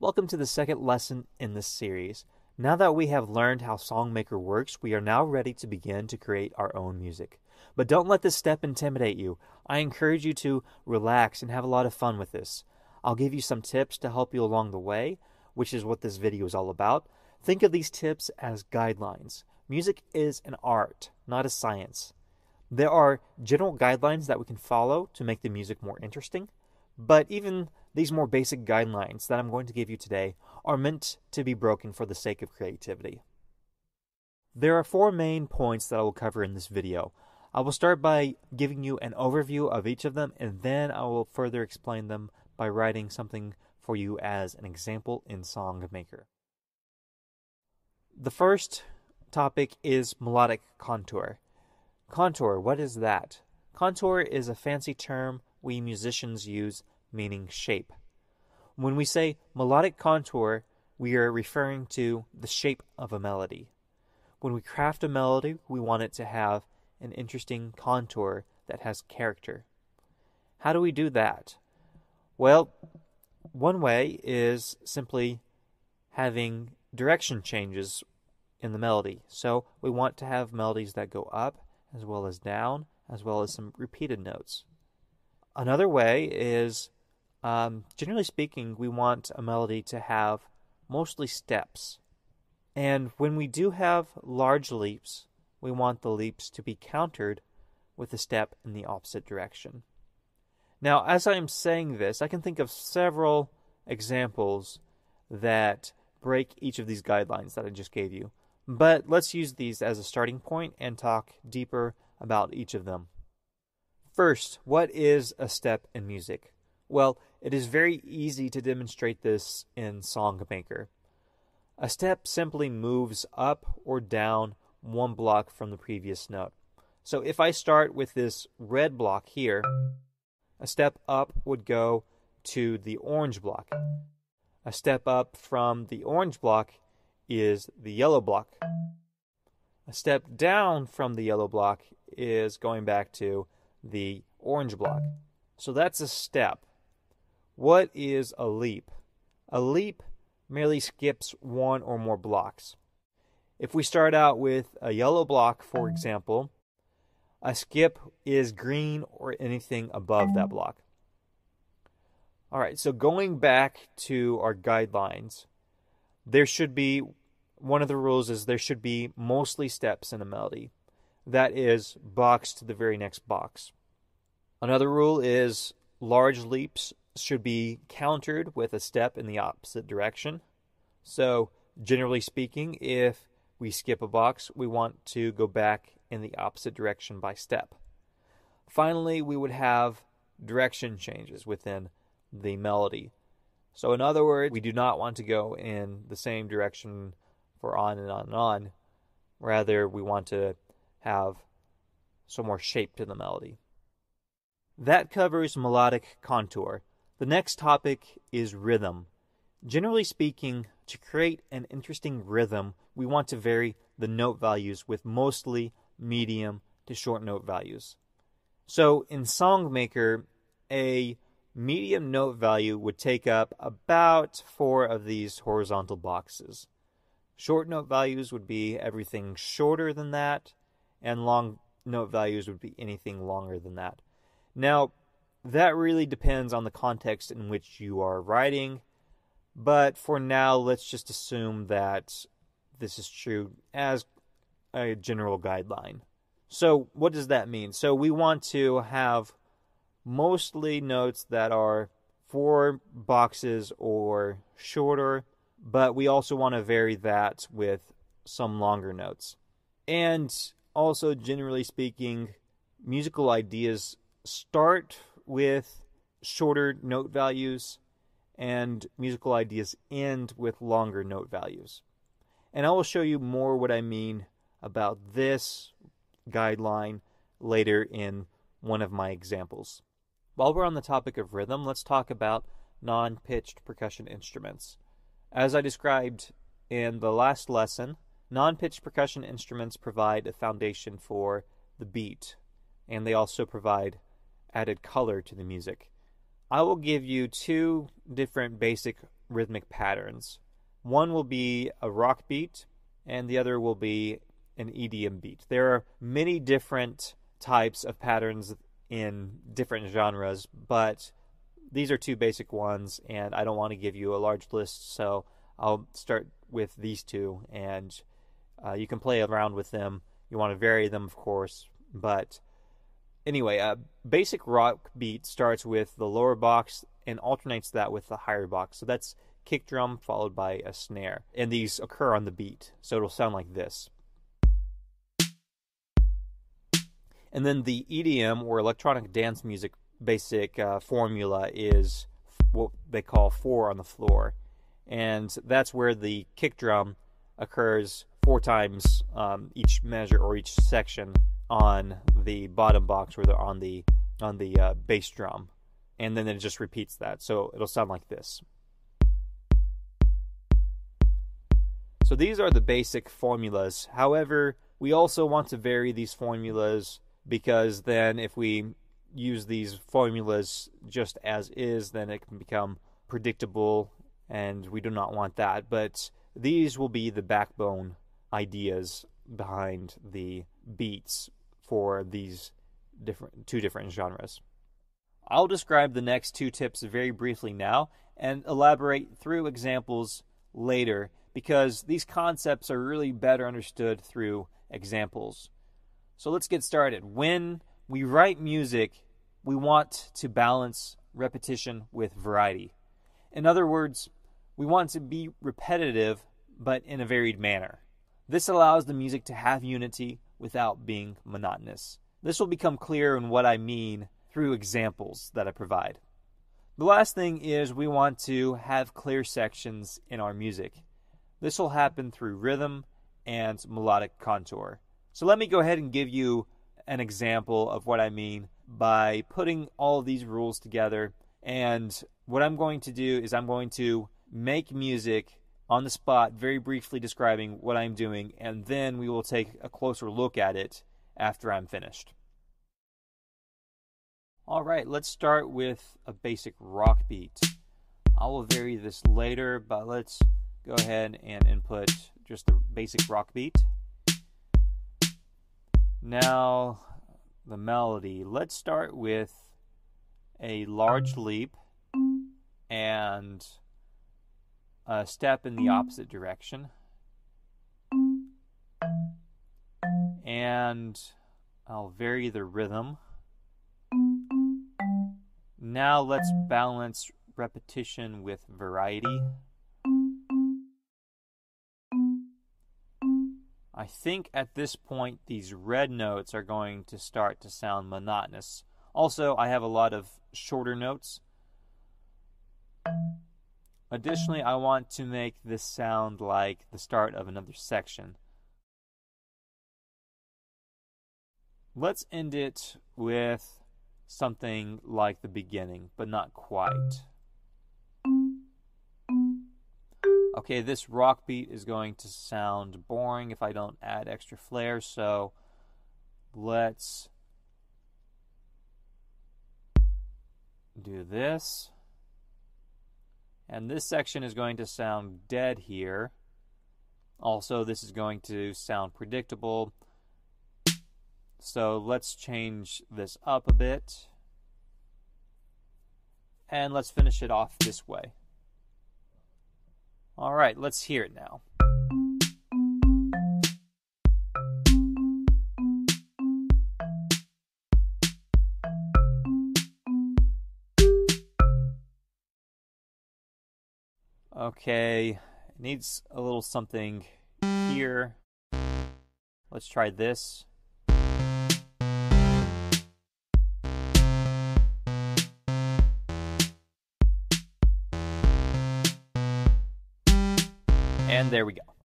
Welcome to the second lesson in this series. Now that we have learned how Songmaker works, we are now ready to begin to create our own music. But don't let this step intimidate you. I encourage you to relax and have a lot of fun with this. I'll give you some tips to help you along the way, which is what this video is all about. Think of these tips as guidelines. Music is an art, not a science. There are general guidelines that we can follow to make the music more interesting, but even these more basic guidelines that I'm going to give you today are meant to be broken for the sake of creativity. There are four main points that I will cover in this video. I will start by giving you an overview of each of them, and then I will further explain them by writing something for you as an example in SongMaker. The first topic is melodic contour. Contour, what is that? Contour is a fancy term we musicians use meaning shape. When we say melodic contour, we are referring to the shape of a melody. When we craft a melody, we want it to have an interesting contour that has character. How do we do that? Well, one way is simply having direction changes in the melody. So we want to have melodies that go up as well as down, as well as some repeated notes. Another way is, um, generally speaking, we want a melody to have mostly steps. And when we do have large leaps, we want the leaps to be countered with a step in the opposite direction. Now, as I am saying this, I can think of several examples that break each of these guidelines that I just gave you. But let's use these as a starting point and talk deeper about each of them. First, what is a step in music? Well, it is very easy to demonstrate this in SongMaker. A step simply moves up or down one block from the previous note. So if I start with this red block here, a step up would go to the orange block. A step up from the orange block is the yellow block. A step down from the yellow block is going back to the orange block. So that's a step. What is a leap? A leap merely skips one or more blocks. If we start out with a yellow block, for example, a skip is green or anything above that block. All right, so going back to our guidelines, there should be one of the rules is there should be mostly steps in a melody. That is box to the very next box. Another rule is large leaps should be countered with a step in the opposite direction. So, generally speaking, if we skip a box, we want to go back in the opposite direction by step. Finally, we would have direction changes within the melody. So, in other words, we do not want to go in the same direction for on and on and on. Rather, we want to have some more shape to the melody. That covers melodic contour. The next topic is rhythm. Generally speaking, to create an interesting rhythm, we want to vary the note values with mostly medium to short note values. So in SongMaker, a medium note value would take up about four of these horizontal boxes. Short note values would be everything shorter than that, and long note values would be anything longer than that. Now, that really depends on the context in which you are writing, but for now, let's just assume that this is true as a general guideline. So, what does that mean? So, we want to have mostly notes that are four boxes or shorter, but we also want to vary that with some longer notes. And also, generally speaking, musical ideas start with shorter note values and musical ideas end with longer note values. And I will show you more what I mean about this guideline later in one of my examples. While we're on the topic of rhythm, let's talk about non pitched percussion instruments. As I described in the last lesson, non pitched percussion instruments provide a foundation for the beat, and they also provide added color to the music. I will give you two different basic rhythmic patterns. One will be a rock beat, and the other will be an EDM beat. There are many different types of patterns in different genres, but these are two basic ones, and I don't want to give you a large list, so I'll start with these two, and uh, you can play around with them. You want to vary them, of course, but anyway, a basic rock beat starts with the lower box and alternates that with the higher box. So that's kick drum followed by a snare, and these occur on the beat, so it'll sound like this. And then the EDM or electronic dance music basic uh, formula is what they call four on the floor. And that's where the kick drum occurs four times um, each measure or each section on the bottom box or the, on the on the uh, bass drum, and then it just repeats that. So it'll sound like this. So these are the basic formulas. However, we also want to vary these formulas because then if we use these formulas just as is, then it can become predictable, and we do not want that. But these will be the backbone ideas behind the beats for these different two different genres. I'll describe the next two tips very briefly now and elaborate through examples later because these concepts are really better understood through examples. So let's get started. When we write music, we want to balance repetition with variety. In other words, we want to be repetitive but in a varied manner. This allows the music to have unity without being monotonous. This will become clear in what I mean through examples that I provide. The last thing is we want to have clear sections in our music. This will happen through rhythm and melodic contour. So let me go ahead and give you an example of what I mean by putting all these rules together. And what I'm going to do is I'm going to make music on the spot, very briefly describing what I'm doing, and then we will take a closer look at it after I'm finished. All right, let's start with a basic rock beat. I will vary this later, but let's go ahead and input just the basic rock beat. Now, the melody. Let's start with a large leap and a step in the opposite direction. And I'll vary the rhythm. Now let's balance repetition with variety. I think at this point these red notes are going to start to sound monotonous. Also, I have a lot of shorter notes. Additionally, I want to make this sound like the start of another section. Let's end it with something like the beginning, but not quite. Okay, this rock beat is going to sound boring if I don't add extra flair, so let's do this. And this section is going to sound dead here. Also, this is going to sound predictable. So let's change this up a bit. And let's finish it off this way. All right, let's hear it now. Okay, it needs a little something here. Let's try this. And there we go.